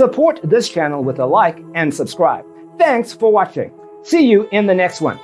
Support this channel with a like and subscribe. Thanks for watching. See you in the next one.